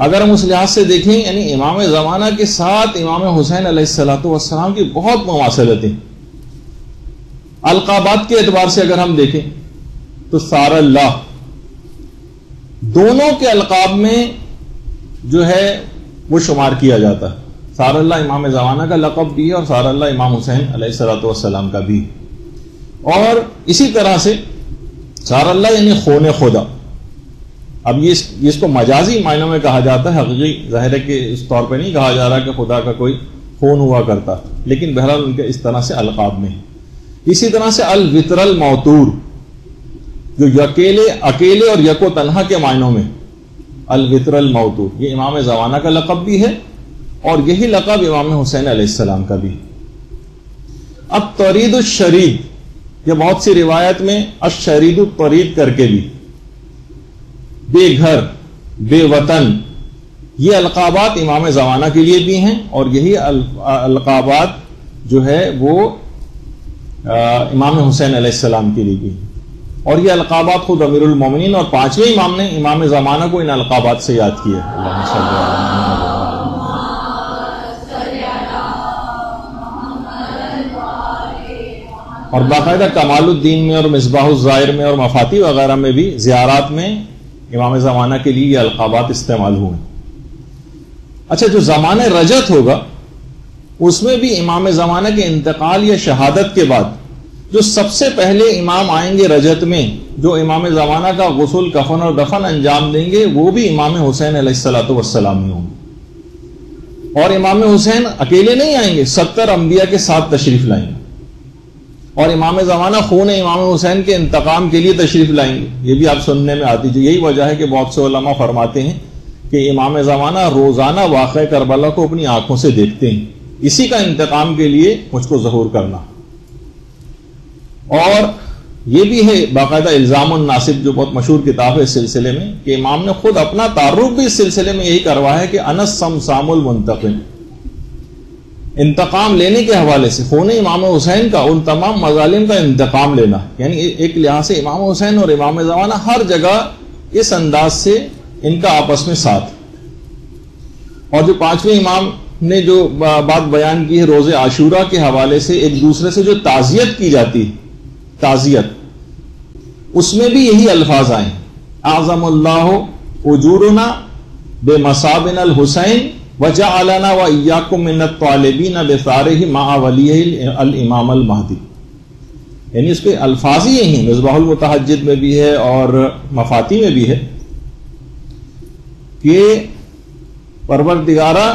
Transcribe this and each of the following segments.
अगर हम उस लिहाज से देखें यानी इमाम ज़माना के साथ इमाम हुसैन अलैहिस्सलाम की बहुत मवासलतें अलकाबात के एतबार से अगर हम देखें तो सारल्लाह दोनों के अलकाब में जो है वो शुमार किया जाता है सारल्ला इमाम ज़माना का लकब भी है और सारल्ला इमाम हुसैन अलैहिस्सलाम का भी। और इसी तरह से सारल्ला यानी खोने खुदा। अब ये इसको मजाजी मायनों में कहा जाता है, हकीकी ज़ाहिर कि इस तौर पर नहीं कहा जा रहा कि खुदा का कोई खून हुआ करता। लेकिन बहरहाल उनके इस तरह से अलकाब में। इसी तरह से अल वितरल मौतूर, जो यकेले, अकेले और यको तनहा के मायनों में अल वितरल मौतूर, ये इमाम जवाना का लकब भी है और यही लकब इमाम हुसैन अलैहिस्सलाम का भी। अब तरीद शरीद यह बहुत सी रिवायत में अशरीद तरीद करके भी। बेघर बेवतन ये अलकाबात इमाम जमाना के लिए भी हैं और यही अलकाबात जो है वो आ, इमाम हुसैन अलैहिस्सलाम के लिए भी और ये अलकाबात खुद अमीरुलमोमिन और पाँचवें इमाम ने इमाम जमाना को इन अलकाबात से याद किया और बाकायदा कमालुद्दीन में और मिसबाहुज़ाहिर में और मफाती वगैरह में भी जियारात में इमाम ज़माना के लिए ये अलकाबात इस्तेमाल हुए। अच्छा जो ज़मान रजत होगा, उसमें भी इमाम ज़माना के इंतकाल या शहादत के बाद जो सबसे पहले इमाम आएँगे रजत में, जो इमाम ज़माना का गसल, कफन और दफन अंजाम देंगे, वो भी इमाम हुसैन अलैहिस्सलाम ही होंगे। और इमाम हुसैन अकेले नहीं आएँगे, सत्तर अंबिया के साथ तशरीफ़ लाएँगे। और इमाम ज़माना खून इमाम हुसैन के इंतकाम के लिए तशरीफ़ लाएँगे। ये भी आप सुनने में आती यही वजह है कि बहुत से उलमा फरमाते हैं कि इमाम ज़माना रोज़ाना वाक़ करबला को अपनी आँखों से देखते हैं। इसी का इंतकाम के लिए मुझको जहूर करना। और ये भी है बाकायदा इल्ज़ाम नासिब जो बहुत मशहूर किताब है इस सिलसिले में कि इमाम ने खुद अपना तारुफ भी इस सिलसिले में यही करवाया है कि अनस सम सामुल मुंतकिम इंतकाम लेने के हवाले से, फ़ोन इमाम हुसैन का, उन तमाम मजालिम का इंतकाम लेना। यानी एक लिहाज से इमाम हुसैन और इमाम जमाना हर जगह इस अंदाज से इनका आपस में साथ। और जो पाँचवें इमाम ने जो बात बयान की है रोज़े आशूरा के हवाले से, एक दूसरे से जो ताजियत की जाती, ताजियत, उसमें भी यही अल्फाज आए। आज़म उजूरना बेमसाबिन हुसैन वजा अलाना व इयाकुमिनत तालिबीन बेसारे ही मा वली इमाम महदी यानी उसके अल्फाज ही यही मिसबाहुल मुतहजिद में भी है और मफाती में भी है कि परवर दिगारा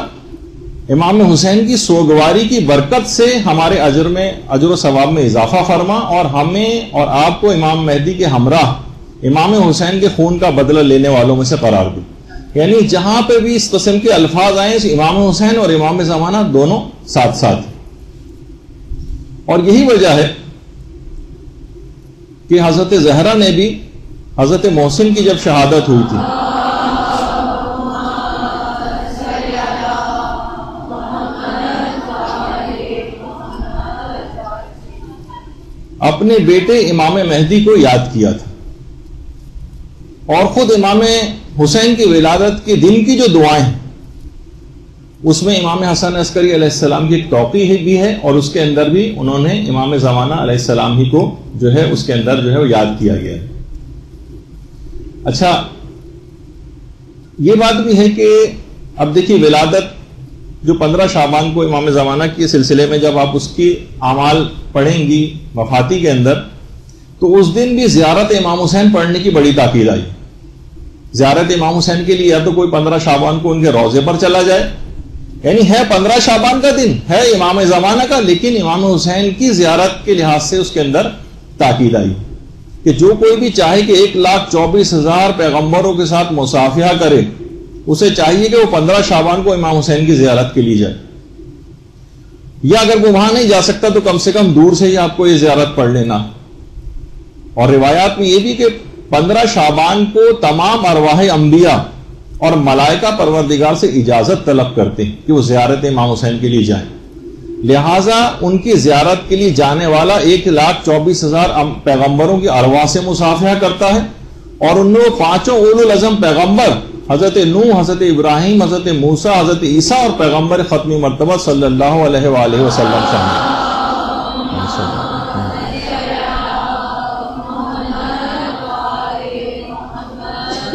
इमाम हुसैन की सोगवारी की बरकत से हमारे अजर में अजर सवाब में इजाफा फरमा और हमें और आपको इमाम मेहदी के हमराह इमाम हुसैन के खून का बदला लेने वालों में से करार दी यानी जहाँ पे भी इस कस्म के अल्फाज आए इमाम हुसैन और इमाम जमाना दोनों साथ साथ और यही वजह है कि हज़रत जहरा ने भी हज़रत मोहसिन की जब शहादत हुई थी। अपने बेटे इमाम मेहदी को याद किया था। और खुद इमाम हुसैन की विलादत के दिन की जो दुआएँ हैं, उसमें इमाम हसन अस्करी अलैहिस्सलाम की तोकी भी है और उसके अंदर भी उन्होंने इमाम जमाना अलैहिस्सलाम ही को जो है, उसके अंदर जो है वो याद किया गया अच्छा ये बात भी है कि अब देखिए, विलादत जो पंद्रह शाबान को इमाम जमाना के सिलसिले में जब आप उसकी अमाल पढ़ेंगी, वफाती के अंदर तो उस दिन भी जियारत इमाम हुसैन पढ़ने की बड़ी ताकीद आई। जियारत इमाम हुसैन के लिए या तो कोई पंद्रह शाबान को उनके रोज़े पर चला जाए। यानी है पंद्रह शाबान का दिन, है इमाम जमाना का, लेकिन इमाम हुसैन की जियारत के लिहाज से उसके अंदर ताकीद आई कि जो कोई भी चाहे कि एक लाख चौबीस हज़ार पैगंबरों के साथ मुसाफिया करे, उसे चाहिए कि वो पंद्रह शाबान को इमाम हुसैन की जियारत के लिए जाए। या अगर वो वहाँ नहीं जा सकता तो कम से कम दूर से ही आपको ये जियारत पढ़ लेना। और रिवायात में ये भी कि पंद्रह शाबान को तमाम अरवाह अंबिया और मलाइका परवरदिगार से इजाज़त तलब करते हैं कि वो जियारत इमाम हुसैन के लिए जाए। लिहाजा उनकी जियारत के लिए जाने वाला एक लाख चौबीस हज़ार पैगम्बरों की अरवा से मुसाफिया करता है और उनमें वो पाँचों उल अजम पैगंबर हज़रत नू हज़रत इब्राहिम, हज़रत मूसा, हज़रत ईसा और पैगंबर ख़त्मी मरतबा सल्लल्लाहु अलैहि वसल्लम शामिल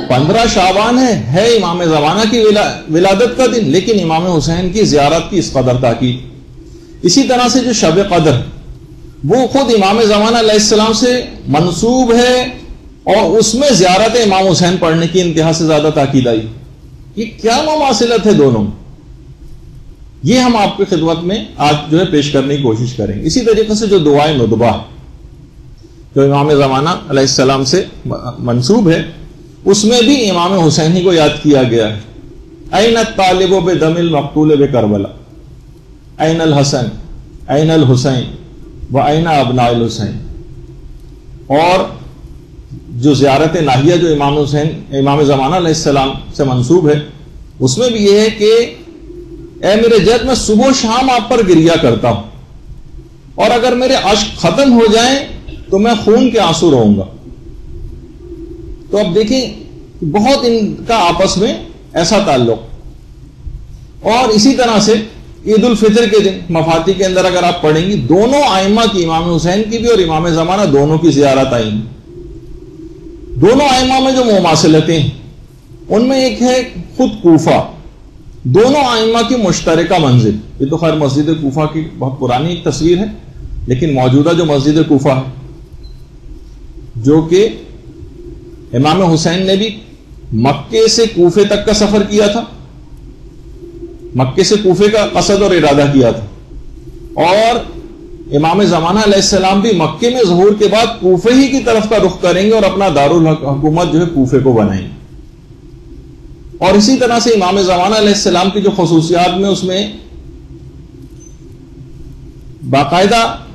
पंद्रह शाबान है है इमाम जमाना की विला, विलादत का दिन लेकिन इमाम हुसैन की जियारत की इस कदर ताकीद। इसी तरह से जो शब कदर वो खुद इमाम जमाना से मनसूब है और उसमें जियारत इमाम हुसैन पढ़ने की इंतहा से ज़्यादा ताकीद आई। ये क्या ममासिलत है दोनों? ये हम आपकी खिदमत में आज जो है पेश करने की कोशिश करेंगे। इसी तरीके से जो दुआए नुदबा जो इमाम जमाना से मनसूब है उसमें भी इमाम हुसैन को याद किया गया। है ऐन तालिबो बे दमिल मकतूल बे करबला। ऐन अल हसन, ऐन अल हुसैन व ऐना अबनाल हुसैन। और जो जियारत नाहिया जो इमाम हुसैन, इमाम जमाना से मंसूब है, उसमें भी यह है कि ए मेरे जज मैं सुबह शाम आप पर गिरिया करता हूँ और अगर मेरे अश्क खत्म हो जाए तो मैं खून के आँसू रहूँगा तो अब देखें, बहुत इनका आपस में ऐसा ताल्लुक। और इसी तरह से ईद उल फितर के दिन, मफाती के अंदर अगर आप पढ़ेंगी, दोनों आइमा की इमाम हुसैन की भी और इमाम जमाना दोनों की जियारत आएँगी दोनों आयमा में जो मुमासिलतें हैं, उनमें एक है खुद कूफा। दोनों आइमा की मुश्तरका मंजिल। ये तो खैर मस्जिद कूफा की बहुत पुरानी एक तस्वीर है, लेकिन मौजूदा जो मस्जिद कूफा है, जो कि इमाम हुसैन ने भी मक्के से कूफे तक का सफ़र किया था। मक्के से कूफे का कसद और इरादा किया था। और इमाम जमाना भी मक्के में जहूर के बाद कूफे ही की तरफ़ का रुख करेंगे और अपना दारुल हुकूमत जो है कूफे को बनाएँगे। और इसी तरह से इमाम जमाना की जो खसूसियात में उसमें बाकायदा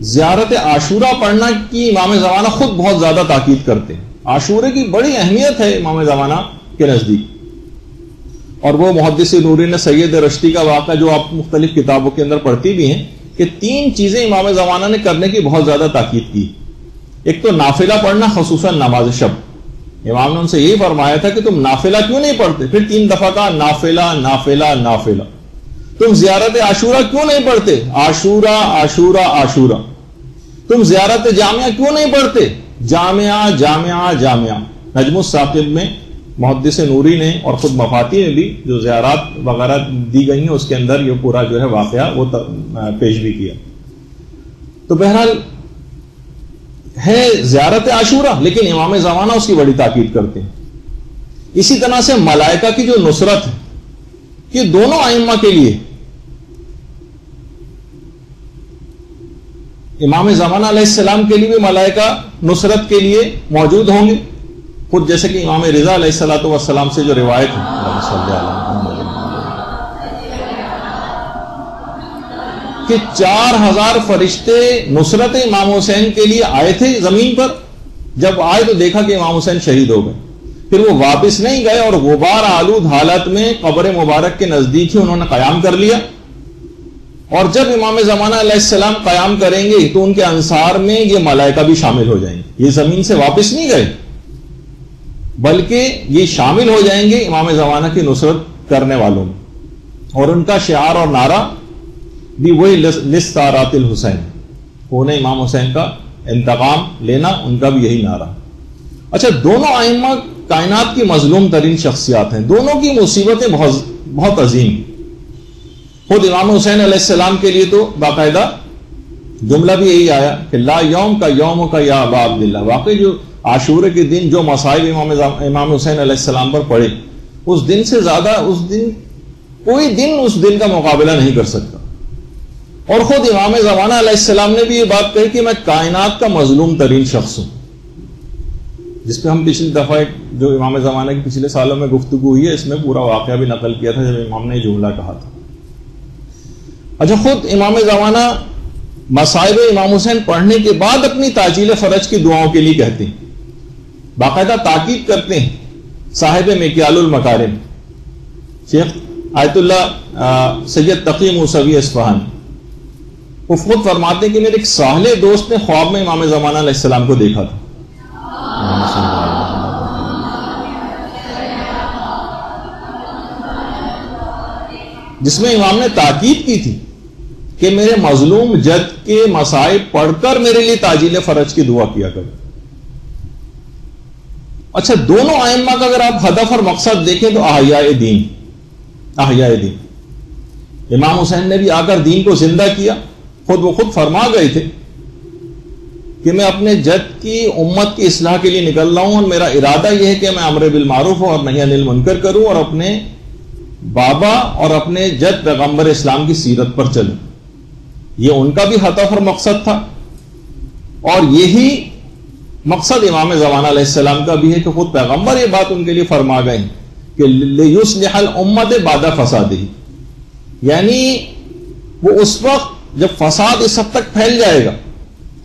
जियारत आशूरा पढ़ना की इमाम जमाना खुद बहुत ज़्यादा ताकीद करते हैं। आशूरे की बड़ी अहमियत है इमाम जमाना के नज़दीक। और वो मुहदस नूरी ने सैयद रश्ती का वाक़, जो आप मुख्तलिफ़ किताबों के अंदर पढ़ती भी हैं, कि तीन चीज़ें इमाम जमाना ने करने की बहुत ज़्यादा ताकीद की। एक तो नाफिला पढ़ना खसूस नमाज़ शब। इमाम ने उनसे यही फरमाया था कि तुम नाफिला क्यों नहीं पढ़ते? फिर तीन दफ़ा कहा, नाफिला नाफिला नाफिला। तुम जियारत आशूरा क्यों नहीं पढ़ते? आशूरा आशूरा आशूरा। तुम जियारत जामिया क्यों नहीं पढ़ते? जामिया जामिया जामिया। नजमुस साकिब में मुहदस नूरी ने और खुद मफाती ने भी जो ज़्यारात वगैरह दी गई हैं, उसके अंदर ये पूरा जो है वाक़ वो पेश भी किया। तो बहरहाल, है ज़्यारत आशूरा, लेकिन इमाम जमाना उसकी बड़ी ताकीद करते हैं। इसी तरह से मलाइका की जो नुसरत है कि दोनों आइम्मा के लिए इमाम जमान सलाम के लिए भी मलाइका नुसरत के लिए मौजूद होंगे। खुद जैसे कि इमाम रिजा सलाम से जो रिवायत है। कि चार हज़ार फरिश्ते नुसरत इमाम हुसैन के लिए आए थे ज़मीन पर। जब आए तो देखा कि इमाम हुसैन शहीद हो गए। फिर वो वापस नहीं गए और गुबार आलूद हालत में कब्र मुबारक के नज़दीक ही उन्होंने कयाम कर लिया। और जब इमाम जमाना कयाम करेंगे तो उनके अंसार में ये मलाइका भी शामिल हो जाएँगे। ये ज़मीन से वापस नहीं गए, बल्कि ये शामिल हो जाएँगे इमाम जमाना की नुसरत करने वालों में। और उनका शार और नारा भी वही लिस्तारातिल हुसैन। होने इमाम हुसैन का इंतकाम लेना, उनका भी यही नारा। अच्छा दोनों आइमा कायनात की मजलूम तरीन शख्सियात हैं। दोनों की मुसीबतें बहुत बहुत अजीम खुद इमाम हुसैन सलाम के लिए तो बाकायदा जुमला भी यही आया कि ला यौम का यौम का या अबा अब्दुल्ला वाकई जो आशूर के दिन जो मसाइब इमाम इमाम हुसैन सलाम पर पड़े, उस दिन से ज़्यादा उस दिन, कोई दिन उस दिन का मुकाबला नहीं कर सकता। और खुद इमाम जमाना ने भी ये बात कही कि मैं कायनात का मजलूम तरीन शख्स हूँ। जिसपे हम पिछली दफ़ा जो इमाम जमाना की पिछले सालों में गुफ्तु हुई है, इसमें पूरा वाक्य भी नकल किया था जब इमाम ने जुमला कहा था। अच्छा खुद इमाम जमाना मसाइब इमाम हुसैन पढ़ने के बाद अपनी ताजील फरज की दुआओं के लिए कहते हैं। बाकायदा ताकीद करते हैं साहिब मकियाल मकारिम Sheikh Ayatollah Sayyid Taqi Musavi Isfahan. वो खुद फरमाते हैं कि मेरे एक साहले दोस्त ने ख्वाब में इमाम जमाना को देखा था। जिसमें इमाम ने ताकीद की थी। कि मेरे मजलूम जद के मसाइब पढ़कर मेरे लिए ताजील फरज की दुआ किया करो। अच्छा दोनों आयमा का अगर आप हदफ और मकसद देखें तो आहिया दीन आहिया दीन। इमाम हुसैन ने भी आकर दीन को ज़िंदा किया। खुद वो खुद फरमा गए थे कि मैं अपने जद की उम्मत की इसलाह के लिए निकल रहा हूँ और मेरा इरादा यह है कि मैं अमर बिल मारूफ और नहीं अनिल मुनकर करूँ और अपने बाबा और अपने जद पैगंबर इस्लाम की सीरत पर चलूँ। यह उनका भी हतफ और मकसद था। और यही मकसद इमाम सलाम का भी है कि खुद पैगंबर ये बात उनके लिए फरमा गए कि उम्मत बादा फसाद यानी वो उस वक्त जब फसाद इस हद तक फैल जाएगा,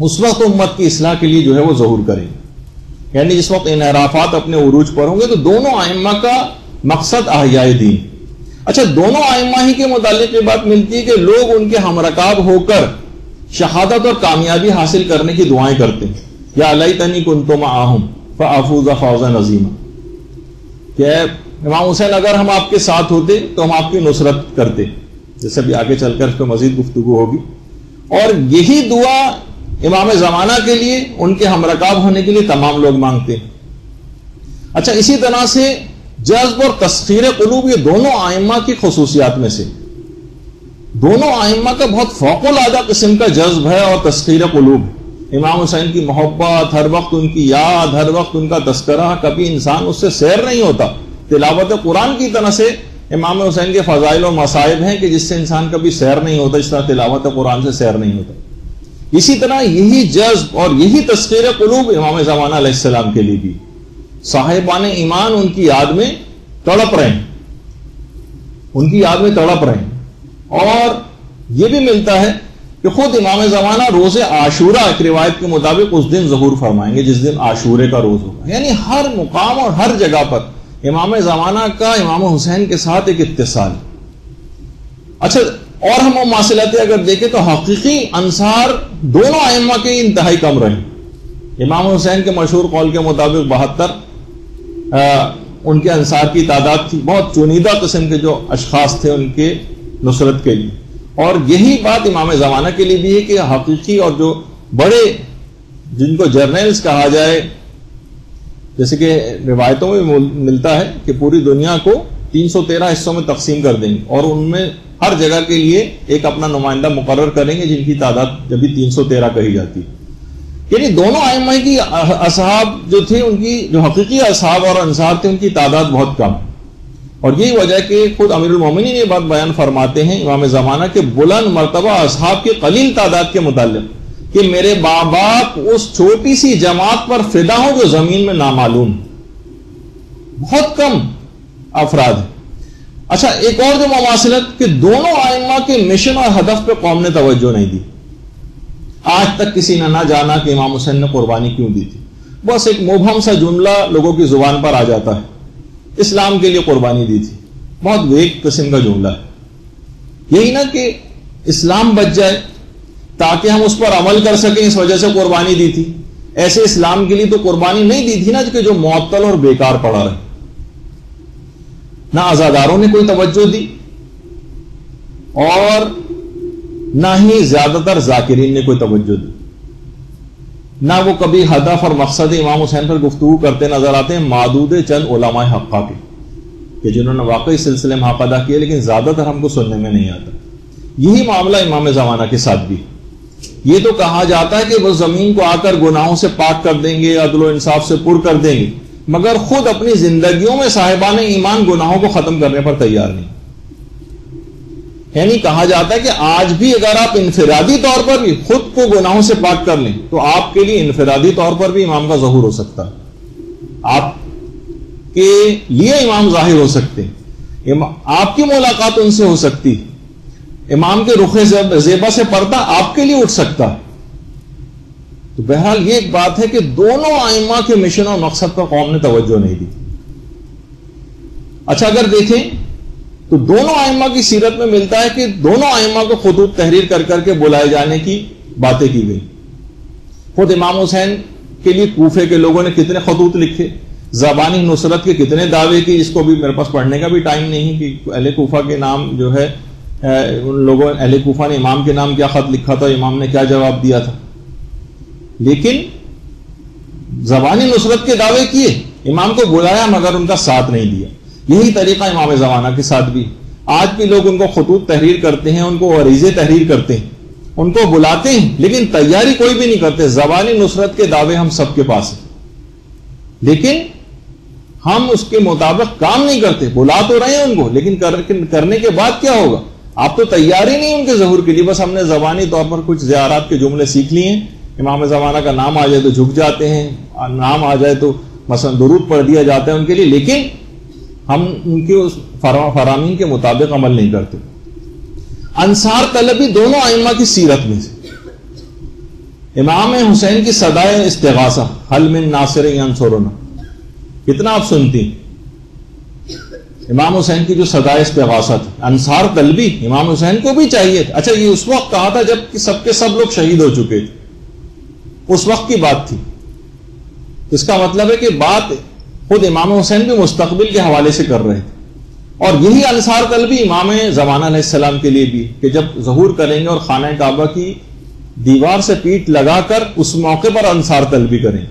उस वक्त उम्मत की इसलाह के लिए जो है वो जहूर करेंगे। यानी जिस वक्त इनहराफात अपने उरूज पर होंगे तो दोनों आयमा का मकसद आहियाए दीन। अच्छा दोनों आयमा ही के मुतालिक ये बात मिलती है कि लोग उनके हमरकाब होकर शहादत और कामयाबी हासिल करने की दुआएँ करते हैं। या अलाई तनी कुन आहम फ़ाफूजा फौजा नजीमा क्या इमाम हुसैन, अगर हम आपके साथ होते तो हम आपकी नुसरत करते। जैसे भी आगे चलकर इस पर मजीद गुफ्तु होगी। और यही दुआ इमाम जमाना के लिए, उनके हमरकाब होने के लिए तमाम लोग मांगते हैं। अच्छा इसी तरह से जज्ब और तस्खीर कलूब, ये दोनों आयमा की खसूसियात में से। दोनों आयमा का बहुत फौकलादा किस्म का जज्ब है और तस्खीर कलूब। इमाम हुसैन की मोहब्बत, हर वक्त उनकी याद, हर वक्त उनका तस्करा, कभी इंसान उससे सैर नहीं होता। तिलावत कुरान की तरह से इमाम हुसैन के फ़जाइल और मसाइब हैं कि जिससे इंसान कभी सैर नहीं होता इस तरह तिलावत कुरान से सैर नहीं होता। इसी तरह यही जज्ब और यही तस्कीर कलूब इमाम जमाना के लिए भी। साहिबान ईमान उनकी याद में तड़प रहे हैं। उनकी याद में तड़प रहे हैं। और यह भी मिलता है कि खुद इमाम जमाना रोज़े आशूरा एक रिवायत के मुताबिक उस दिन जहूर फरमाएँगे, जिस दिन आशूरे का रोज होगा। यानी हर मुकाम और हर जगह पर इमाम जमाना का, इमाम हुसैन के साथ एक इत्तेसाल। अच्छा और हम मासिलाते अगर देखें तो हकीकी अनसार दोनों आयमा के इंतहाई कम रहे। इमाम हुसैन के मशहूर कौल के मुताबिक बहत्तर उनके अंसार की तादाद थी। बहुत चुनीदा किस्म के जो अशखास थे उनके नुसरत के लिए। और यही बात इमाम जमाना के लिए भी है कि हकीकी और जो बड़े जिनको जर्नल्स कहा जाए, जैसे कि रिवायतों में मिलता है कि पूरी दुनिया को 313 हिस्सों में तकसीम कर देंगे और उनमें हर जगह के लिए एक अपना नुमाइंदा मुकर करेंगे जिनकी तादाद जब भी 313 कही जाती है। यानी दोनों आयमा की असहाब जो थे, उनकी जो हकीकी असहाब और अंसार थे, उनकी तादाद बहुत कम। और यही वजह कि खुद अमीरमिन ये बात बयान फरमाते हैं, इमाम जमाना के बुलंद मरतबा असहाब की कलील तादाद के मुतालिक, कि मेरे बाप बाप उस छोटी सी जमात पर फिदा हो जो ज़मीन में नामालूम। बहुत कम अफराद अच्छा एक और जो मवासिलत कि दोनों आयमा के मिशन और हदफ पे कौम ने तवज्जो नहीं दी। आज तक किसी ने ना जाना कि इमाम हुसैन ने कुर्बानी क्यों दी थी। बस एक मुबहम सा जुमला लोगों की ज़ुबान पर आ जाता है। इस्लाम के लिए कुर्बानी दी थी। बहुत वेग किस्म का जुमला है। यही ना कि इस्लाम बच जाए, ताकि हम उस पर अमल कर सकें, इस वजह से कुर्बानी दी थी। ऐसे इस्लाम के लिए तो कुर्बानी नहीं दी थी ना, कि जो मुअत्तल और बेकार पड़ा रहे। ना आजादारों ने कोई तवज्जो दी, और ना ही ज़्यादातर जाकिरीन ने कोई तवज्जो दी। ना वो कभी हदफ और मकसद इमाम हुसैन पर गुफ्तु करते नज़र आते हैं मादूद चंद ओलामा हक्का के, कि जिन्होंने वाकई सिलसिले में हक किए लेकिन ज़्यादातर हमको सुनने में नहीं आता। यही मामला इमाम जमाना के साथ भी ये तो कहा जाता है कि वो ज़मीन को आकर गुनाहों से पाक कर देंगे, अदलो इंसाफ से पुर कर देंगे, मगर खुद अपनी जिंदगियों में साहिबान ईमान गुनाहों को खत्म करने पर तैयार नहीं। यानी कहा जाता है कि आज भी अगर आप इनफरादी तौर पर भी खुद को गुनाहों से पाक कर लें तो आपके लिए इनफरादी तौर पर भी इमाम का जहूर हो सकता है। आपके लिए इमाम ज़ाहिर हो सकते हैं। आपकी मुलाकात उनसे हो सकती इमाम के रुखे जेबा से पर्दा आपके लिए उठ सकता है। तो बहरहाल ये एक बात है कि दोनों आइमा के मिशन और मकसद पर कौम ने तवज्जो नहीं दी। अच्छा अगर देखें तो दोनों आयमा की सीरत में मिलता है कि दोनों आयमा को खुद तहरीर कर करके बुलाए जाने की बातें की गई। खुद इमाम हुसैन के लिए कूफे के लोगों ने कितने खतूत लिखे, जबानी नुसरत के कितने दावे की इसको भी मेरे पास पढ़ने का भी टाइम नहीं कि अहले कूफा के नाम जो है उन लोगों, अहले कूफा ने इमाम के नाम क्या खत लिखा था, इमाम ने क्या जवाब दिया था। लेकिन जबानी नुसरत के दावे किए, इमाम को बुलाया मगर उनका साथ नहीं दिया। यही तरीका इमाम जमाना के साथ भी। आज भी लोग उनको खतूत तहरीर करते हैं उनको वरीजे तहरीर करते हैं। उनको बुलाते हैं लेकिन तैयारी कोई भी नहीं करते। जबानी नुसरत के दावे हम सबके पास हैं। लेकिन हम उसके मुताबिक काम नहीं करते। बुला तो रहे हैं उनको लेकिन कर, करने के बाद क्या होगा? आप तो तैयारी नहीं उनके जहूर के लिए बस हमने जबानी तौर पर कुछ ज्यारात के जुमले सीख लिए हैं। इमाम जमाना का नाम आ जाए तो झुक जाते हैं नाम आ जाए तो मसलन दुरूद पढ़ दिया जाता है उनके लिए। लेकिन हम उनके उस फरामीन के मुताबिक अमल नहीं करते। अंसार तलबी दोनों आइमा की सीरत में से। इमाम हुसैन की सदाए इस्तेगासा, हल मिन नासिर अंसोरना। कितना आप सुनती इमाम हुसैन की जो सदाए इस्तेगासा थी। अंसार तलबी, इमाम हुसैन को भी चाहिए अच्छा ये उस वक्त कहा था जब कि सबके सब लोग शहीद हो चुके थे। उस वक्त की बात थी। इसका मतलब है कि बात खुद इमाम हुसैन भी मुस्तबिल के हवाले से कर रहे थे। और यही अंसार कल भी इमाम जमाना के लिए भी, कि जब जहूर करेंगे और खाना काबा की दीवार से पीठ लगाकर उस मौके पर अंसार तलबी करेंगे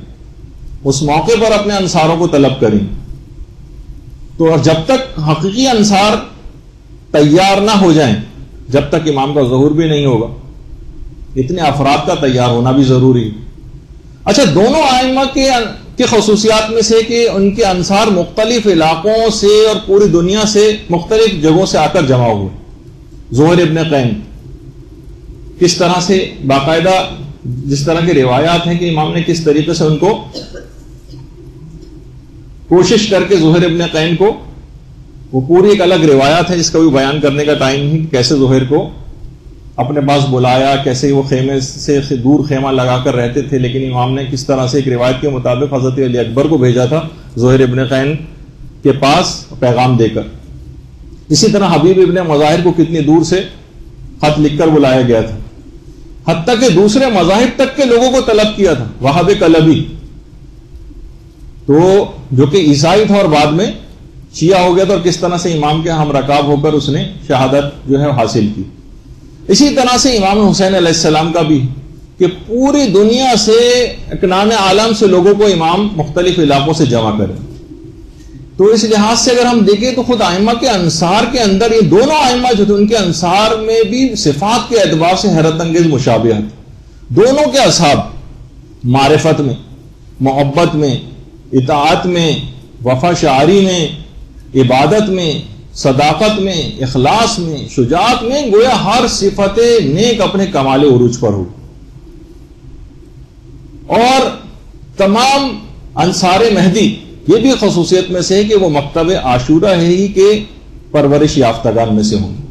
उस मौके पर अपने अंसारों को तलब करेंगे तो और जब तक हकीकी अंसार तैयार ना हो जाएँ, जब तक इमाम का जहूर भी नहीं होगा। इतने अफराद का तैयार होना भी ज़रूरी है। अच्छा दोनों आयमा के की खसूसियात में से कि उनके अंसार मुख्तलिफ़ इलाकों से और पूरी दुनिया से मुख्तलिफ़ जगहों से आकर जमा हुए। जोहर इबन कैन किस तरह से बाकायदा, जिस तरह की रिवायात हैं कि इमाम ने किस तरीके से उनको कोशिश करके जोहर इबन कैन को, वो पूरी एक अलग रिवायात है जिसका भी बयान करने का टाइम नहीं कैसे जोहर को अपने पास बुलाया, कैसे वो खेमे से दूर खेमा लगाकर रहते थे, लेकिन इमाम ने किस तरह से एक रिवायत के मुताबिक हज़रत अली अकबर को भेजा था, जहर इबन कैन के पास पैगाम देकर। इसी तरह हबीब इबन मजाहिर को कितनी दूर से खत लिखकर बुलाया गया था। हती के दूसरे मजाहिब तक के लोगों को तलब किया था, वहाब कलबी। तो जो कि ईसाई था और बाद में शिया हो गया था, और किस तरह से इमाम के हम रकाब होकर उसने शहादत जो है हासिल की। इसी तरह से इमाम हुसैन अलैहिस्सलाम का भी, कि पूरी दुनिया से इकनान आलम से लोगों को इमाम मुख्तलिफ़ इलाकों से जमा करें। तो इस लिहाज से अगर हम देखें तो खुद आयमा के अंसार के अंदर, ये दोनों आयमा जो थे, उनके अनसार में भी सिफात के एतबार से हैरत अंगेज मुशाबियत दोनों के असाब मारफत में, मोहब्बत में इतात में वफा शारी में, इबादत में सदाकत में, इखलास में, शुजात में गोया हर सिफत नेक अपने कमाल उरूज पर हो। और तमाम अंसार मेहदी, ये भी खसूसियत में से है कि वो मकतब आशूरा है ही के परवरिश याफ्तागान में से होंगे।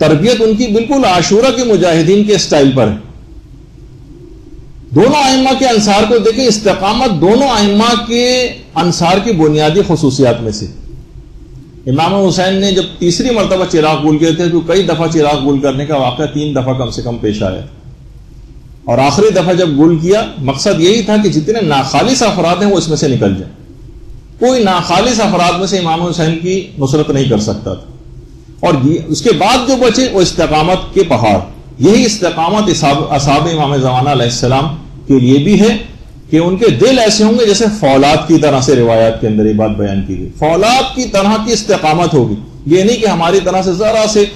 तरबियत उनकी बिल्कुल आशूरा के मुजाहिदीन के स्टाइल पर है। दोनों आइमा के अंसार को देखें, इस्तकामत दोनों आइमा के अंसार की बुनियादी खसूसियात में से। इमाम हुसैन ने जब तीसरी मरतबा चिराग गुल किए थे तो कई दफ़ा चिराग गुल करने का वाक़ तीन दफ़ा कम से कम पेश आया। और आखिरी दफ़ा जब गुल किया, मकसद यही था कि जितने नाखालिस अफराद हैं, वो इसमें से निकल जाए। कोई नाखालिस अफराद में से इमाम हुसैन की नुसरत नहीं कर सकता था। और उसके बाद जो बचे, वो इस्तकामत के पहाड़। यही इस्तकामत असाब इमाम जमाना के लिए भी है कि उनके दिल ऐसे होंगे जैसे फौलाद की तरह से रिवायात के अंदर ये बात बयान की गई। फौलाद की तरह की इस्तकामत होगी। ये नहीं कि हमारी तरह से जरा से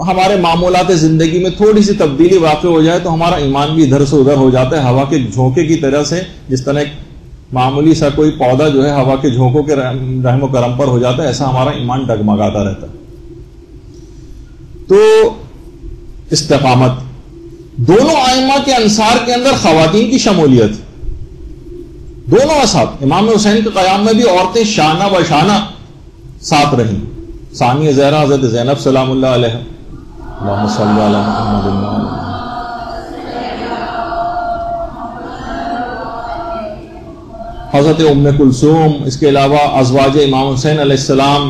हमारे मामूलात ज़िंदगी में थोड़ी सी तब्दीली वाक़ हो जाए तो हमारा ईमान भी इधर से उधर हो जाता है, हवा के झोंके की तरह से जिस तरह मामूली सा कोई पौधा जो है हवा के झोंकों के रहम करम पर हो जाता है, ऐसा हमारा ईमान डगमगाता रहता है। तो इस्तकामत। दोनों आयमा के अंसार के अंदर खातन की शमूलियत। दोनों असाब, इमाम हुसैन के क्याम में भी औरतें शाना व शाना साथ रही। सानिया जहरा, हज़रत जैनब सलाम हज़रत उम कुलसूम, इसके अलावा अजवाज इमाम हुसैन अलैहिस्सलाम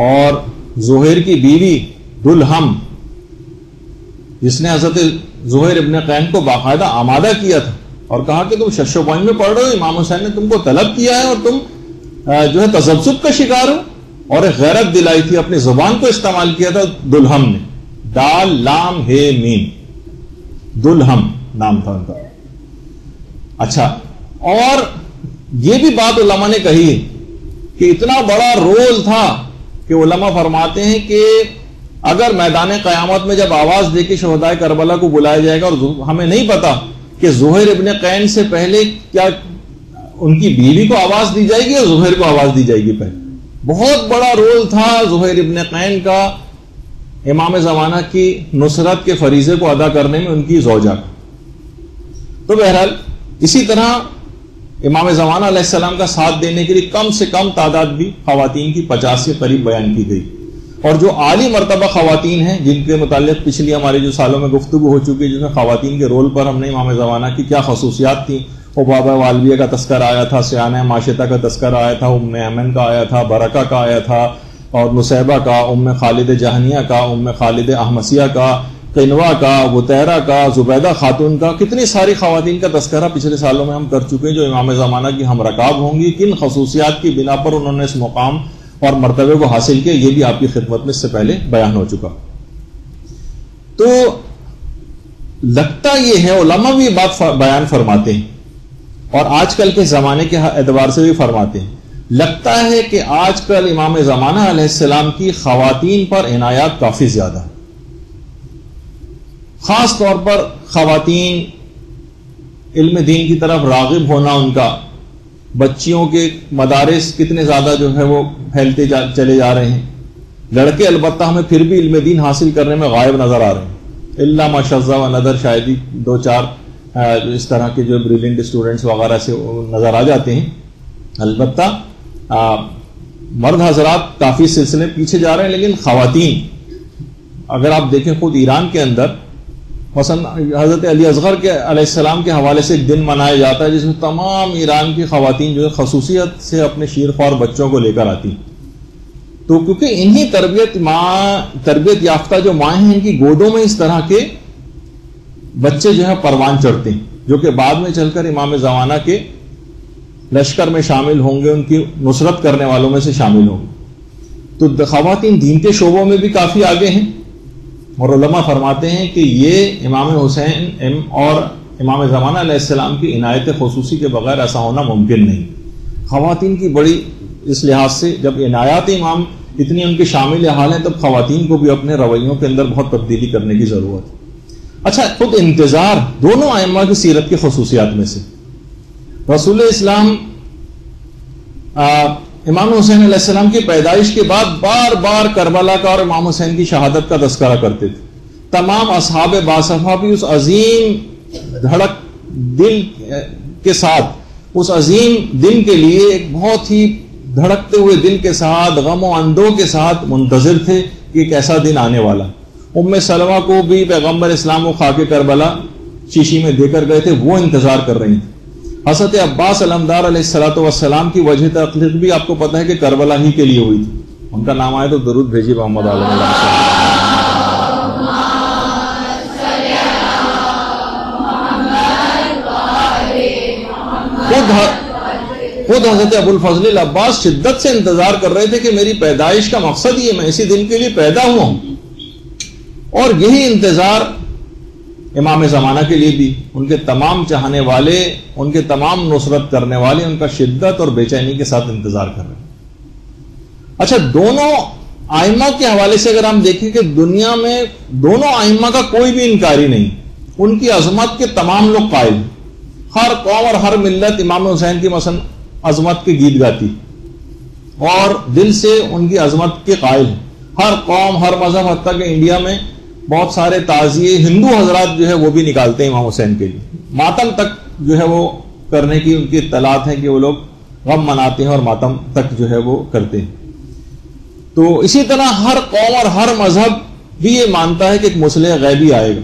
और जोहर की बीवी दुल्हम, जिसने हज़रत जोहर इबन कैन को बाकायदा आमादा किया था। और कहा कि तुम शशो पॉइंट में पढ़ रहे हो, इमाम हुसैन ने तुमको तलब किया है और तुम जो है तजब्जुब का शिकार हो। और एक गैरत दिलाई थी, अपनी ज़ुबान को इस्तेमाल किया था दुल्हम ने। दाल, लाम, हे, मीम। दुल्हम नाम था उनका। अच्छा और यह भी बात उलमा ने कही कि इतना बड़ा रोल था कि उलमा फरमाते हैं कि अगर मैदान कयामत में जब आवाज़ देके शहदाय करबला को बुलाया जाएगा और हमें नहीं पता कि जोहर इबन कैन से पहले क्या उनकी बीवी को आवाज़ दी जाएगी या जोहर को आवाज़ दी जाएगी पहले? बहुत बड़ा रोल था जोहर इबन कैन का इमाम जमाना की नुसरत के फरीजे को अदा करने में, उनकी जोजा का। तो बहरहाल, इसी तरह इमाम जमाना का साथ देने के लिए कम से कम तादाद भी खातन की पचास के करीब बयान की गई। और जो आली मरतबा खातन हैं, जिनके मुतालिक पिछली हमारे जो सालों में गुफ्तु हो चुकी है, जिसमें खातन के रोल पर हमने इमाम जमाना की क्या खसूसियात थी? वो बाबा वालविया का तस्कर आया था, सियान माशता का तस्कर आया था उम अमन का आया था, बरका का आया था, और मुसैबा का उम खालिद जहनिया का उम खालिद अहमसिया का, किनवा का बुतैरा का, जुबैदा खातून का, कितनी सारी खातन का तस्करा पिछले सालों में हम कर चुके हैं, जो इमाम ज़माना की हम रकाब होंगी। किन खसूसियात की बिना पर उन्होंने इस मुकाम और मरतबे को हासिल किया, ये भी आपकी खिदमत में इससे पहले बयान हो चुका। तो लगता यह है, उलमा भी बात बयान फरमाते हैं, और आजकल के जमाने के एतबार से भी फरमाते हैं। लगता है कि आजकल इमाम जमाना की खातन पर इनायात काफ़ी ज़्यादा खास तौर पर खातन इल्म दीन की तरफ़ रागिब होना उनका बच्चियों के मदारस कितने ज़्यादा जो है वो फैलते जा, चले जा रहे हैं। लड़के अलबत्ता हमें फिर भी इल्म दीन हासिल करने में गायब नज़र आ रहे हैं। इल्ला माशा व नदर शायद ही दो चार इस तरह के जो ब्रिलियंट स्टूडेंट्स वगैरह से नज़र आ जाते हैं। अलबत्ता मर्द हजरात काफ़ी सिलसिले पीछे जा रहे हैं लेकिन खातन अगर आप देखें खुद ईरान के अंदर मसन हज़रत अली असगर के अलैहिस्सलाम के हवाले से एक दिन मनाया जाता है, जिसमें तमाम ईरान की खातन जो है खसूसियत से अपने शीर ख्वार बच्चों को लेकर आती। तो क्योंकि इन्हीं तरबियत माँ, तरबियत याफ्ता जो माए हैं, इनकी गोदों में इस तरह के बच्चे जो है परवान चढ़ते हैं, जो कि बाद में चलकर इमाम जमाना के लश्कर में शामिल होंगे, उनकी नुसरत करने वालों में से शामिल होंगे। तो खातन दीन के शोबों में भी काफ़ी आगे हैं। और फरमाते हैं कि ये इमाम हुसैन और इमाम ज़माना की इनायत खसूसी के बगैर ऐसा होना मुमकिन नहीं। खातन की बड़ी इस लिहाज से जब इनायात इमाम इतनी उनके शामिल हाल हैं, तब खातन को भी अपने रवैयों के अंदर बहुत तब्दीली करने की ज़रूरत है। अच्छा खुद इंतज़ार दोनों आयमा की सीरत की खसूसियात में से। रसूल इस्लाम इमाम हुसैन सलाम की पैदाइश के बाद बार बार करबला का और इमाम हुसैन की शहादत का तस्करा करते थे। तमाम असहाब बासफा भी उस अजीम धड़क दिल के साथ, उस अजीम दिन के लिए एक बहुत ही धड़कते हुए दिल के साथ, गम अंदों के साथ मुंतजर थे कि एक ऐसा दिन आने वाला। उम्म सलमा को भी पैगंबर इस्लाम को खाके करबला शीशी में देकर गए थे, वो इंतज़ार कर रही थी। हसरत अब्बास अलमदार सलाम की वजह तकलीफ़ भी आपको पता है कि करबला ही के लिए हुई थी। उनका नाम आया तो दरुद भेजी मोहम्मद खुद खुद हज़रत अबुल फजल अब्बास शिद्दत से इंतज़ार कर रहे थे कि मेरी पैदाइश का मकसद है, मैं इसी दिन के लिए पैदा हुआ हूँ। और यही इंतज़ार इमाम ज़माना के लिए भी, उनके तमाम चाहने वाले, उनके तमाम नुसरत करने वाले, उनका शिद्दत और बेचैनी के साथ इंतज़ार कर रहे हैं। अच्छा दोनों आइमा के हवाले से अगर हम देखें कि दुनिया में दोनों आइमा का कोई भी इनकारी नहीं, उनकी अजमत के तमाम लोग कायल हर कौम और हर मिल्लत इमाम हुसैन की मसन अजमत के गीत गाती, और दिल से उनकी अजमत के कायल हर कौम, हर मज़हब हद तक इंडिया में बहुत सारे ताजिए हिंदू हजरात जो है वो भी निकालते हैं इमाम हुसैन के लिए। मातम तक जो है वो करने की उनकी तलात है कि वो लोग गम मनाते हैं और मातम तक जो है वो करते हैं। तो इसी तरह हर कौम और हर मज़हब भी ये मानता है कि एक मुसल गैबी आएगा।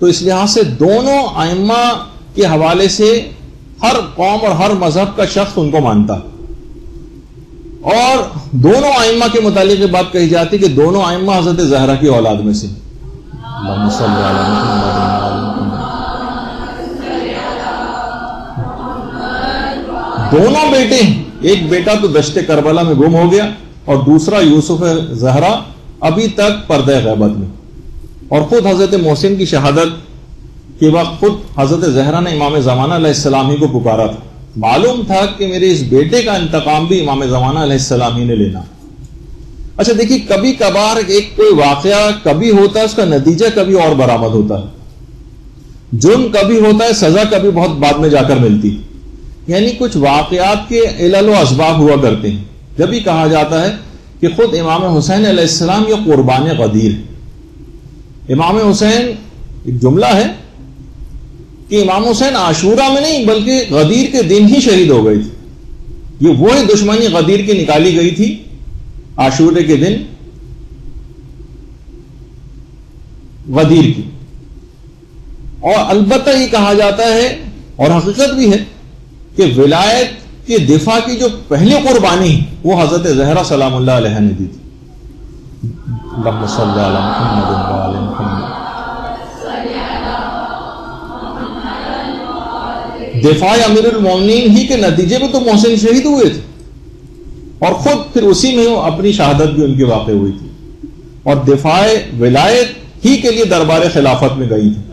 तो इस लिहाज से दोनों आइमा के हवाले से हर कौम और हर मज़हब का शख्स उनको मानता। और दोनों आइम्मा के मुतालिक बात कही जाती है कि दोनों आइम्मा हज़रत जहरा की औलाद में से। दोनों बेटे, एक बेटा तो दश्ते करबला में गुम हो गया और दूसरा यूसुफ जहरा अभी तक पर्दे गैबत में। और खुद हज़रत मोहसिन की शहादत के वक्त खुद हज़रत जहरा ने इमाम जमाना को पुकारा था। मालूम था कि मेरे इस बेटे का इंतकाम भी इमाम जमाना ही ने लेना। अच्छा देखिए कभी कभार एक कोई वाकया कभी होता है, उसका नतीजा कभी और बरामद होता है। जुर्म कभी होता है, सजा कभी बहुत बाद में जाकर मिलती यानी कुछ वाकयात के इलल असबाब हुआ करते हैं। जब भी कहा जाता है कि खुद इमाम हुसैन अलैहिस्सलाम ये कुर्बान गदीर इमाम हुसैन एक जुमला है कि इमाम हुसैन आशूरा में नहीं, बल्कि गदीर के दिन ही शहीद हो गए थे। ये वो ही दुश्मनी गदीर की निकाली गई थी, आशूरे के दिन, गदीर की। और अलबत्ता ये कहा जाता है, और हकीकत भी है, कि विलायत के दिफा की जो पहली कुर्बानी, वो हज़रत जहरा सलाम ने दी थी। अल्लाहुम्मा सल्ली अला मुहम्मद व आले मुहम्मद दिफाए अमीरुल मोमिनीन ही के नतीजे में तो मोहसिन शहीद हुए थे और खुद फिर उसी में अपनी शहादत भी उनकी वाक़ हुई थी और दिफाए विलायत ही के लिए दरबार खिलाफत में गई थी